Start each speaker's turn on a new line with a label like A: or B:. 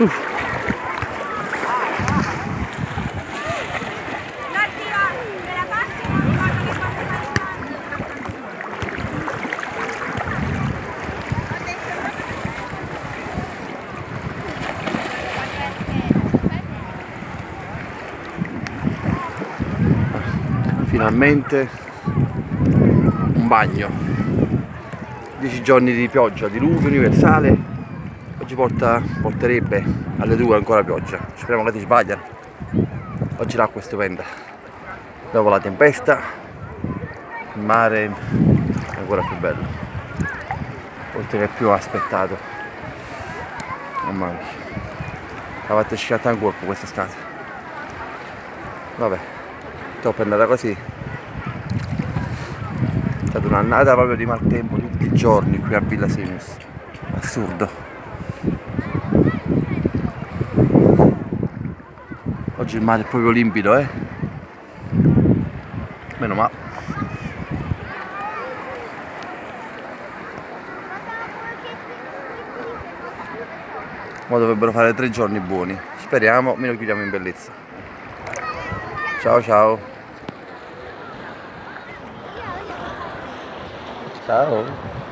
A: Uff. finalmente un bagno 10 giorni di pioggia diluvio universale oggi porta, porterebbe alle 2 ancora pioggia. Speriamo che ti sbagliano. Oggi l'acqua è stupenda. Dopo la tempesta il mare è ancora più bello. Oltre che più aspettato. Mamma mia la fatta sciata in corpo questa scata vabbè top è andata così. È stata un'annata proprio di maltempo tutti i giorni qui a Villa Simius assurdo oggi il mare è proprio limpido eh. Meno male ma dovrebbero fare tre giorni buoni. Speriamo me lo chiudiamo in bellezza. Ciao ciao. Ciao.